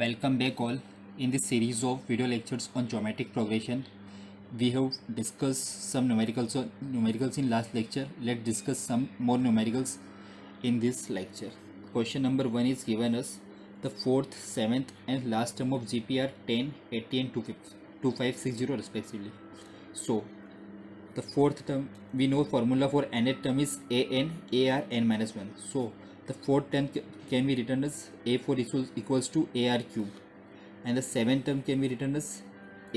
Welcome back all. In this series of video lectures on geometric progression, we have discussed some numericals on numericals in last lecture. Let's discuss some more numericals in this lecture. Question number 1 is given us the fourth, seventh and last term of GP are 10, 80 and 2560 respectively. So the fourth term we know formula for nth term is an ar n minus 1 so the fourth term can be written as a4 equals, equals to ar cube and the seventh term can be written as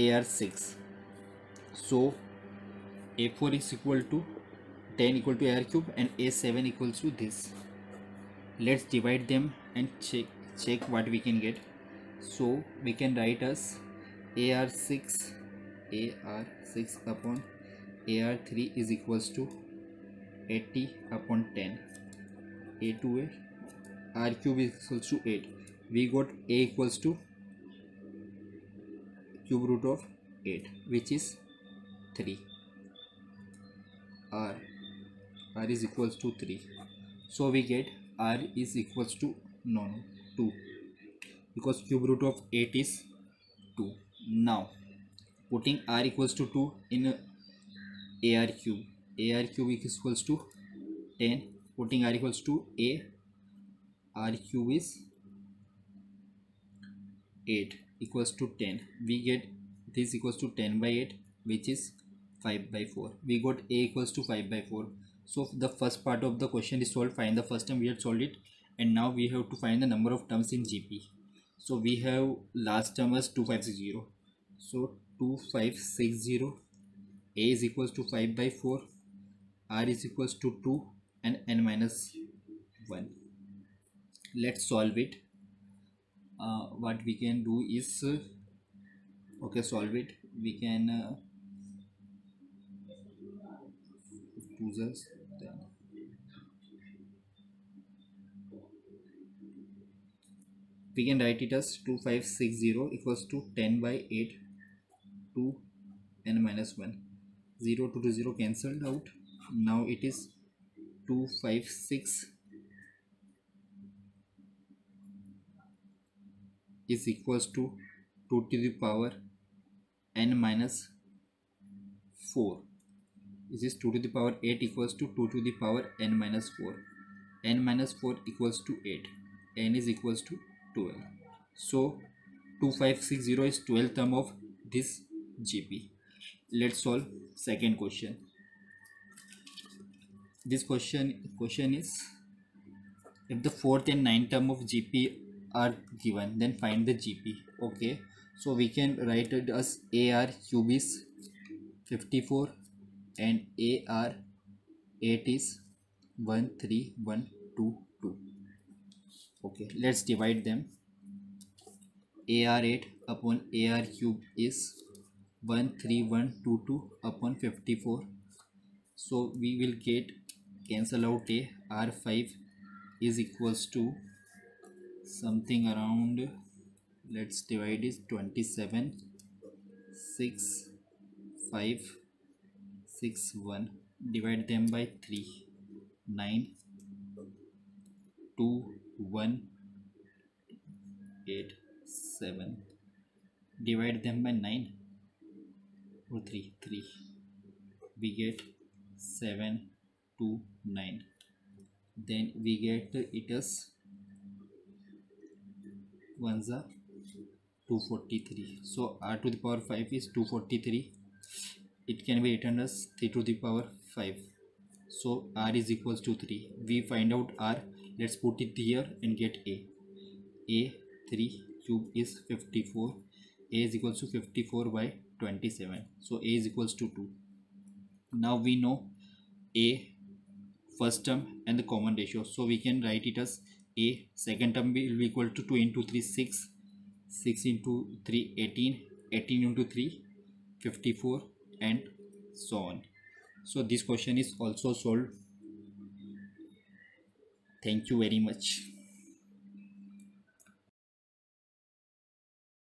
ar6 so a4 is equal to 10 equal to ar cube and a7 equals to this. Let's divide them and check check what we can get. So we can write as ar6 ar6 upon ar3 is equals to 80 upon 10 a to a r cube is equals to 8 we got a equals to cube root of 8 which is 3 r r is equals to 3 so we get r is equals to no no 2 because cube root of 8 is 2 now putting r equals to 2 in ar cube. Ar cube equals to 10 putting r equals to a r cube is 8 equals to 10 we get this equals to 10 by 8 which is 5 by 4 we got a equals to 5 by 4 so the first part of the question is solved. Find the first time we had solved it. And now we have to find the number of terms in gp so we have last term as 2560 so 2560 a is equals to 5 by 4 r is equals to 2 and n minus 1 let's solve it. Uh, what we can do is uh, okay solve it. We can uh, then we can write it as 2560 equals to 10 by 8 2 n minus 1 0 to 0 cancelled out. Now it is 256 is equals to 2 to the power n minus 4 this is 2 to the power 8 equals to 2 to the power n minus 4 n minus 4 equals to 8 n is equals to 12 so 2560 is 12th term of this gp let's solve second question this question question is if the fourth and ninth term of gp are given then find the gp okay? So we can write it as ar cube is 54 and ar 8 is 13122 okay? Let's divide them. Ar 8 upon ar cube is 13122 upon 54 so we will get cancel out a r5 is equals to something around let's divide is 27 6 5 6 1 divide them by 3 9 2 1 8 7 divide them by 9 or 3 3 we get 7 2 9 then we get it as ones are 243 so r to the power 5 is 243 it can be written as 3 to the power 5 so r is equals to 3 we find out r. Let's put it here and get a. A 3 cube is 54 a is equals to 54 by 27 so a is equals to 2 now we know a first term and the common ratio. So we can write it as a. Second term will be equal to 2 into 3 6 6 into 3 18 18 into 3 54 and so on. So this question is also solved. Thank you very much